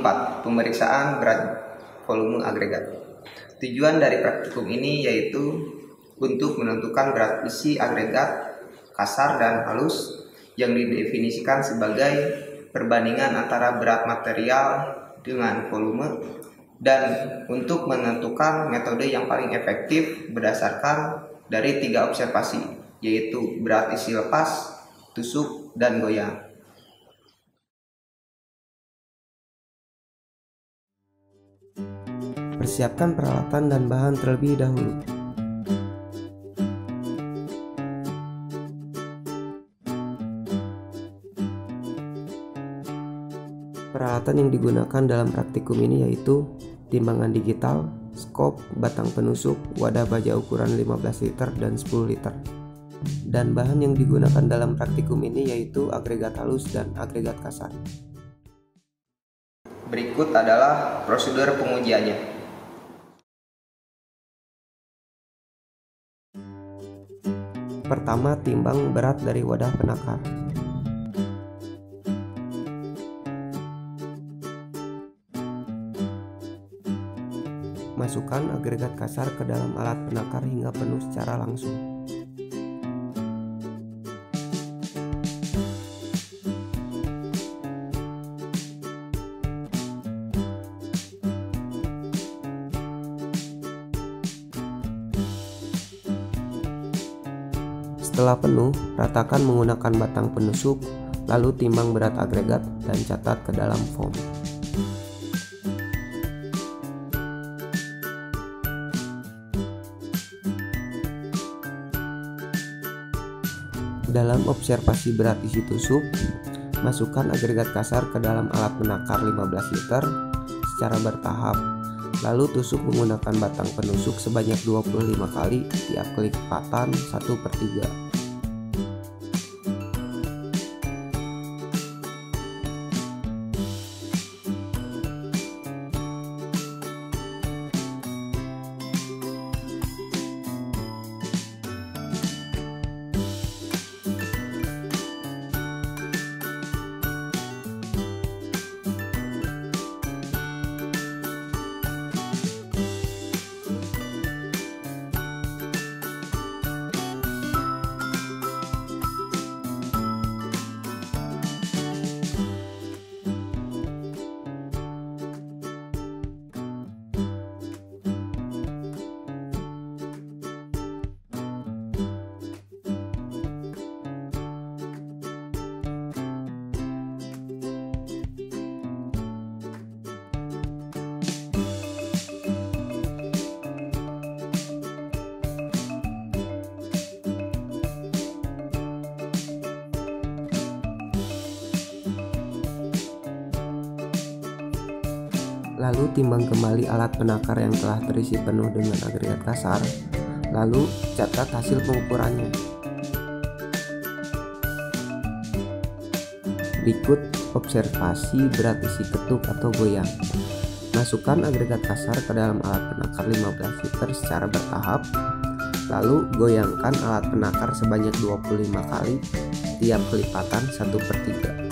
64. Pemeriksaan berat volume agregat. Tujuan dari praktikum ini yaitu untuk menentukan berat isi agregat kasar dan halus yang didefinisikan sebagai perbandingan antara berat material dengan volume dan untuk menentukan metode yang paling efektif berdasarkan dari tiga observasi yaitu berat isi lepas, tusuk, dan goyang. Persiapkan peralatan dan bahan terlebih dahulu. Peralatan yang digunakan dalam praktikum ini yaitu timbangan digital, skop, batang penusuk, wadah baja ukuran 15 liter dan 10 liter. Dan bahan yang digunakan dalam praktikum ini yaitu agregat halus dan agregat kasar. Berikut adalah prosedur pengujiannya. Pertama, timbang berat dari wadah penakar. Masukkan agregat kasar ke dalam alat penakar hingga penuh secara langsung. Setelah penuh, ratakan menggunakan batang penusuk, lalu timbang berat agregat dan catat ke dalam form. Dalam observasi berat isi tusuk, masukkan agregat kasar ke dalam alat menakar 15 liter secara bertahap Lalu tusuk menggunakan batang penusuk sebanyak 25 kali tiap kelipatan 1 per 3 Lalu timbang kembali alat penakar yang telah terisi penuh dengan agregat kasar. Lalu catat hasil pengukurannya. Berikut observasi berat isi ketuk atau goyang. Masukkan agregat kasar ke dalam alat penakar 15 liter secara bertahap. Lalu goyangkan alat penakar sebanyak 25 kali tiap kelipatan 1 per 3.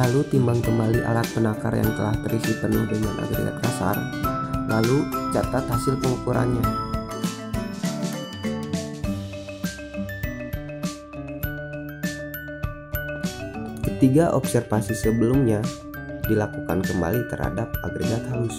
Lalu timbang kembali alat penakar yang telah terisi penuh dengan agregat kasar. Lalu catat hasil pengukurannya. Ketiga observasi sebelumnya dilakukan kembali terhadap agregat halus.